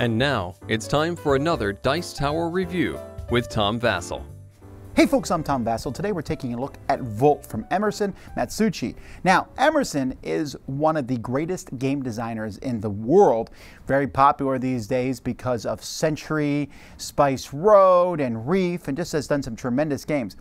And now it's time for another Dice Tower review with Tom Vasel. Hey folks, I'm Tom Vasel. Today we're taking a look at Volt from Emerson Matsuuchi. Now, Emerson is one of the greatest game designers in the world. Very popular these days because of Century, Spice Road, and Reef, and just has done some tremendous games.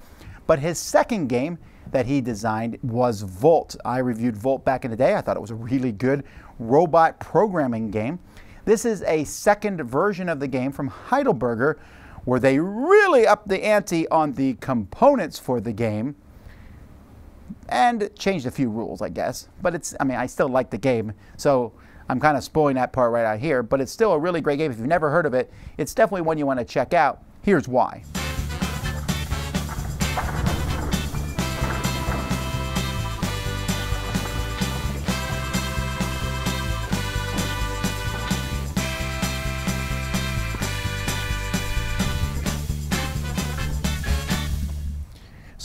But his second game that he designed was Volt. I reviewed Volt back in the day. I thought it was a really good robot programming game. This is a second version of the game from Heidelberger where they really upped the ante on the components for the game and changed a few rules, I guess. But it's, I mean, I still like the game, so I'm kind of spoiling that part right out here. But it's still a really great game. If you've never heard of it, it's definitely one you want to check out. Here's why.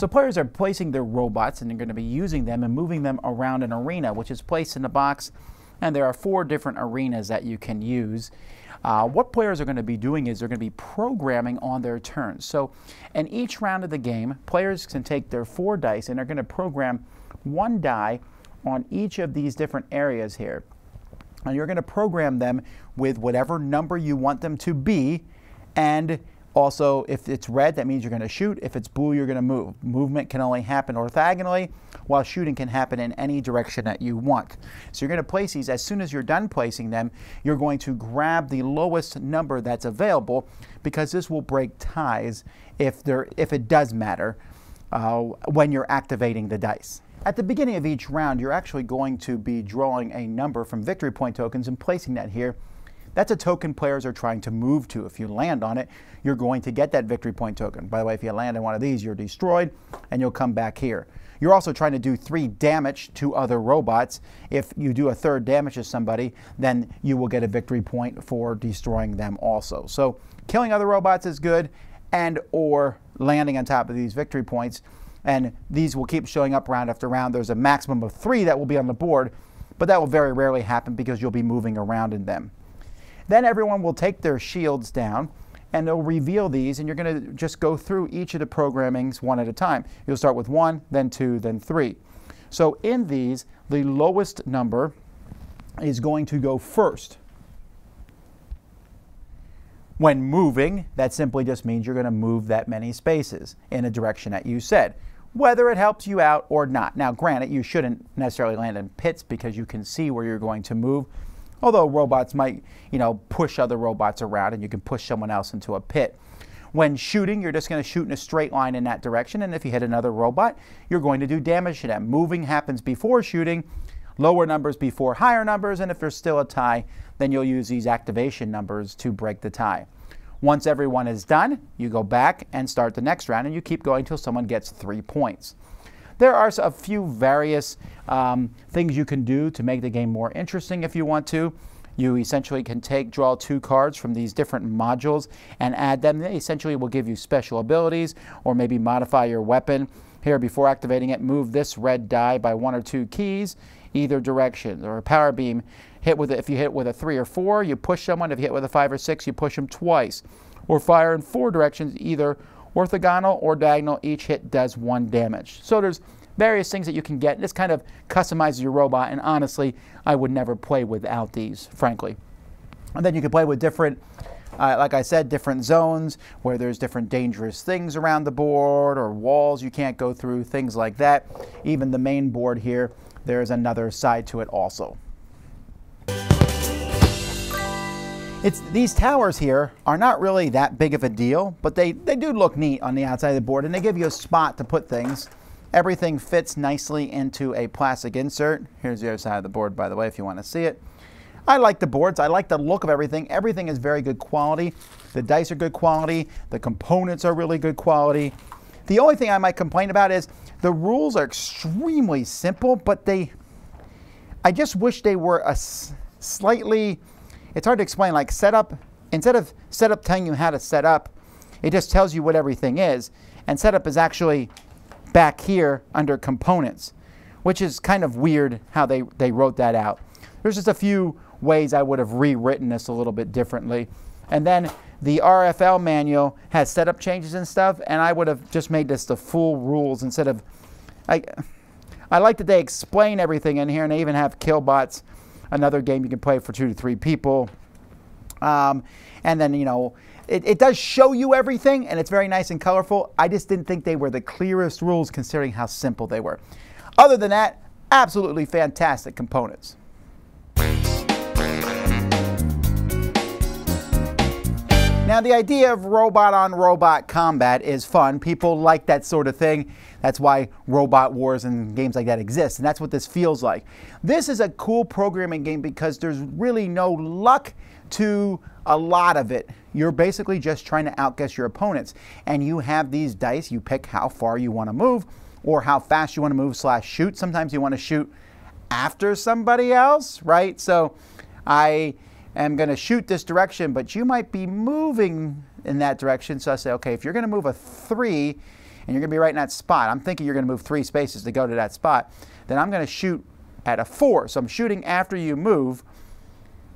So players are placing their robots and they're going to be using them and moving them around an arena, which is placed in a box. And there are four different arenas that you can use. Uh, what players are going to be doing is they're going to be programming on their turns. So in each round of the game, players can take their four dice and they're going to program one die on each of these different areas here. And you're going to program them with whatever number you want them to be and also, if it's red, that means you're going to shoot. If it's blue, you're going to move. Movement can only happen orthogonally, while shooting can happen in any direction that you want. So you're going to place these. As soon as you're done placing them, you're going to grab the lowest number that's available because this will break ties if, there, if it does matter uh, when you're activating the dice. At the beginning of each round, you're actually going to be drawing a number from victory point tokens and placing that here that's a token players are trying to move to. If you land on it, you're going to get that victory point token. By the way, if you land on one of these, you're destroyed and you'll come back here. You're also trying to do three damage to other robots. If you do a third damage to somebody, then you will get a victory point for destroying them also. So killing other robots is good and or landing on top of these victory points. And these will keep showing up round after round. There's a maximum of three that will be on the board, but that will very rarely happen because you'll be moving around in them. Then everyone will take their shields down and they'll reveal these and you're going to just go through each of the programmings one at a time. You'll start with one, then two, then three. So in these, the lowest number is going to go first. When moving, that simply just means you're going to move that many spaces in a direction that you said, whether it helps you out or not. Now, granted, you shouldn't necessarily land in pits because you can see where you're going to move, Although robots might, you know, push other robots around and you can push someone else into a pit. When shooting, you're just going to shoot in a straight line in that direction, and if you hit another robot, you're going to do damage to them. Moving happens before shooting, lower numbers before higher numbers, and if there's still a tie, then you'll use these activation numbers to break the tie. Once everyone is done, you go back and start the next round, and you keep going until someone gets three points. There are a few various um, things you can do to make the game more interesting if you want to. You essentially can take, draw two cards from these different modules and add them. They essentially will give you special abilities or maybe modify your weapon. Here, before activating it, move this red die by one or two keys, either direction. Or a power beam, hit with it. If you hit with a three or four, you push someone. If you hit with a five or six, you push them twice. Or fire in four directions, either orthogonal or diagonal. Each hit does one damage. So there's various things that you can get. This kind of customizes your robot, and honestly, I would never play without these, frankly. And then you can play with different, uh, like I said, different zones where there's different dangerous things around the board or walls you can't go through, things like that. Even the main board here, there's another side to it also. It's, these towers here are not really that big of a deal, but they, they do look neat on the outside of the board, and they give you a spot to put things. Everything fits nicely into a plastic insert. Here's the other side of the board, by the way, if you want to see it. I like the boards. I like the look of everything. Everything is very good quality. The dice are good quality. The components are really good quality. The only thing I might complain about is the rules are extremely simple, but they, I just wish they were a slightly, it's hard to explain, like setup, instead of setup telling you how to set up, it just tells you what everything is. And setup is actually back here under components, which is kind of weird how they, they wrote that out. There's just a few ways I would have rewritten this a little bit differently. And then the RFL manual has setup changes and stuff, and I would have just made this the full rules instead of. I, I like that they explain everything in here, and they even have Killbots, another game you can play for two to three people. Um, and then, you know, it, it, does show you everything, and it's very nice and colorful. I just didn't think they were the clearest rules considering how simple they were. Other than that, absolutely fantastic components. Now, the idea of robot on robot combat is fun. People like that sort of thing. That's why robot wars and games like that exist, and that's what this feels like. This is a cool programming game because there's really no luck to a lot of it. You're basically just trying to outguess your opponents, and you have these dice. You pick how far you want to move or how fast you want to move slash shoot. Sometimes you want to shoot after somebody else, right? So I am going to shoot this direction, but you might be moving in that direction. So I say, okay, if you're going to move a three and you're going to be right in that spot, I'm thinking you're going to move three spaces to go to that spot, then I'm going to shoot at a four. So I'm shooting after you move,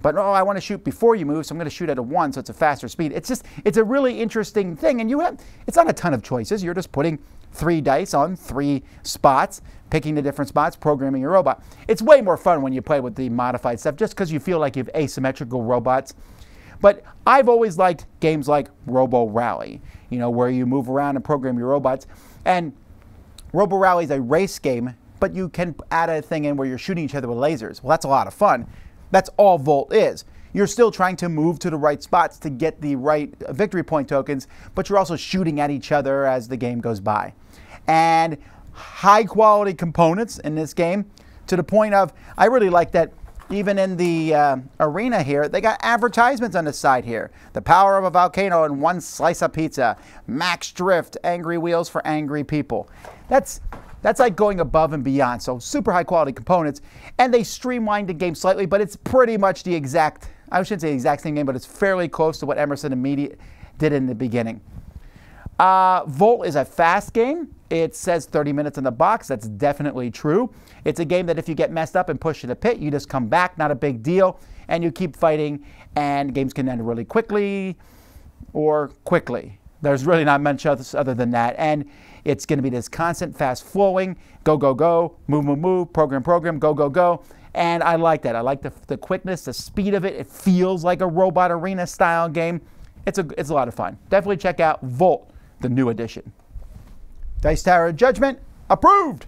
but oh, I want to shoot before you move, so I'm going to shoot at a one, so it's a faster speed. It's just, it's a really interesting thing, and you have, it's not a ton of choices. You're just putting three dice on three spots, picking the different spots, programming your robot. It's way more fun when you play with the modified stuff just because you feel like you have asymmetrical robots. But I've always liked games like Robo Rally, you know, where you move around and program your robots. And Robo Rally is a race game, but you can add a thing in where you're shooting each other with lasers. Well, that's a lot of fun. That's all Volt is. You're still trying to move to the right spots to get the right victory point tokens, but you're also shooting at each other as the game goes by. And high quality components in this game to the point of, I really like that even in the uh, arena here, they got advertisements on the side here. The power of a volcano and one slice of pizza. Max Drift, angry wheels for angry people. That's that's like going above and beyond. So super high quality components. And they streamlined the game slightly, but it's pretty much the exact, I shouldn't say the exact same game, but it's fairly close to what Emerson Media did in the beginning. Uh, Volt is a fast game. It says 30 minutes in the box. That's definitely true. It's a game that if you get messed up and pushed to the pit, you just come back, not a big deal, and you keep fighting, and games can end really quickly or quickly. There's really not much other than that. And it's going to be this constant fast flowing, go, go, go, move, move, move, program, program, go, go, go. And I like that. I like the, the quickness, the speed of it. It feels like a robot arena style game. It's a, it's a lot of fun. Definitely check out Volt, the new edition. Dice Tower Judgment, approved!